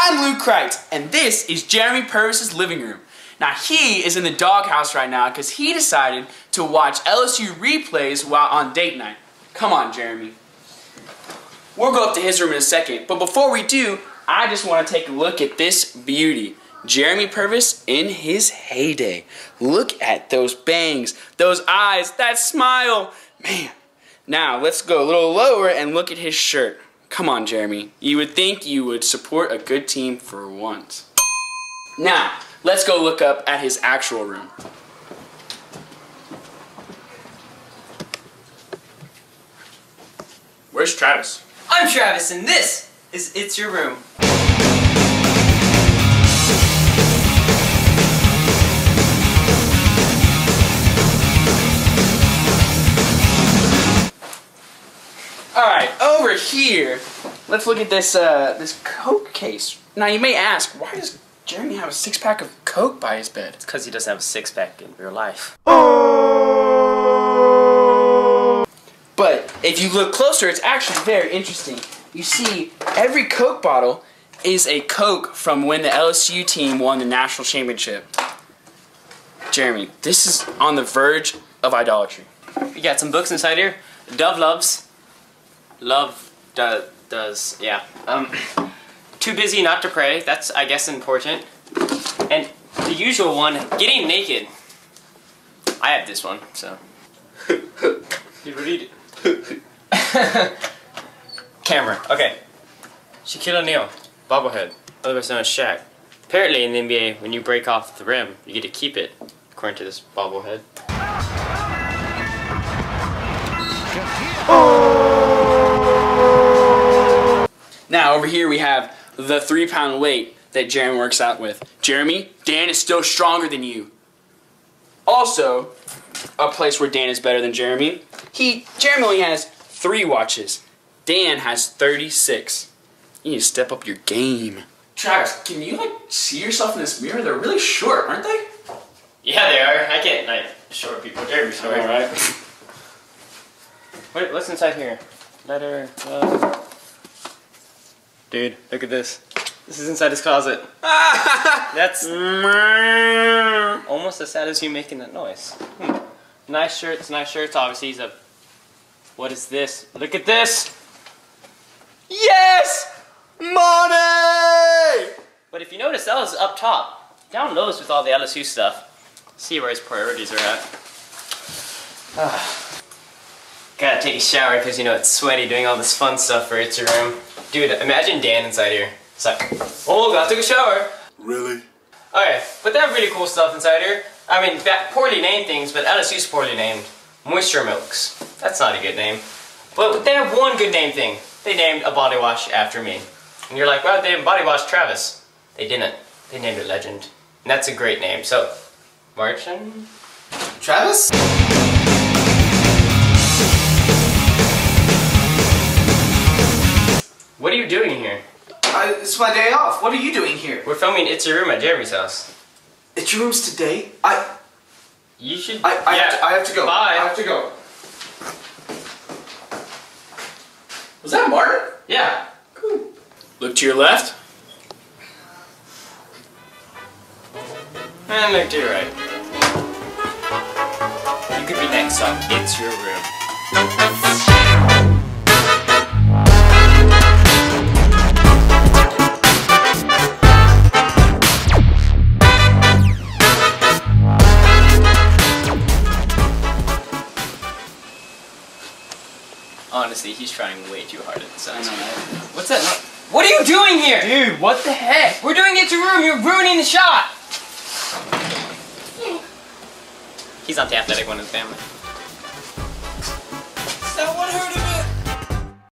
I'm Luke Kreitz, and this is Jeremy Purvis's living room. Now, he is in the doghouse right now because he decided to watch LSU replays while on date night. Come on, Jeremy. We'll go up to his room in a second, but before we do, I just want to take a look at this beauty. Jeremy Purvis in his heyday. Look at those bangs, those eyes, that smile. Man. Now, let's go a little lower and look at his shirt. Come on, Jeremy. You would think you would support a good team for once. Now, let's go look up at his actual room. Where's Travis? I'm Travis, and this is It's Your Room. Here, let's look at this uh, this Coke case. Now you may ask, why does Jeremy have a six pack of Coke by his bed? It's because he doesn't have a six pack in real life. But if you look closer, it's actually very interesting. You see, every Coke bottle is a Coke from when the LSU team won the national championship. Jeremy, this is on the verge of idolatry. We got some books inside here. Dove loves. Love do, does, yeah. Um, too busy not to pray. That's, I guess, important. And the usual one, getting naked. I have this one, so. you read it. Camera. Okay. Shaquille O'Neal, bobblehead, otherwise known as Shaq. Apparently in the NBA, when you break off the rim, you get to keep it, according to this bobblehead. Now over here we have the three pound weight that Jeremy works out with. Jeremy, Dan is still stronger than you. Also, a place where Dan is better than Jeremy. He Jeremy only has three watches. Dan has 36. You need to step up your game. Travis, can you like see yourself in this mirror? They're really short, aren't they? Yeah, they are. I can't like short people. They're short. Alright. What, what's inside here? Letter. Uh... Dude, look at this. This is inside his closet. That's almost as sad as you making that noise. Hmm. Nice shirts, nice shirts. Obviously, he's a. What is this? Look at this! yes! Money! But if you notice, that was up top. Down low is with all the LSU stuff. See where his priorities are at. Gotta take a shower because you know it's sweaty doing all this fun stuff for It's Your Room. Dude, imagine Dan inside here. It's like, oh, gotta take a shower. Really? Alright, but they have really cool stuff inside here. I mean, that poorly named things, but LSU's poorly named. Moisture Milks. That's not a good name. But they have one good name thing. They named a body wash after me. And you're like, well, they named body wash Travis. They didn't. They named it Legend. And that's a great name. So, Martin? Travis? What are you doing here? I, it's my day off. What are you doing here? We're filming It's Your Room at Jeremy's house. It's your rooms today. I You should. I, I, yeah. have, to, I have to go. Bye. I have to go. Was that Martin? Yeah. Cool. Look to your left. And look to your right. You could be next on It's Your Room. Honestly, he's trying way too hard at this. What's that? What are you doing here? Dude, what the heck? We're doing it to Room. You're ruining the shot. He's not the athletic one in the family.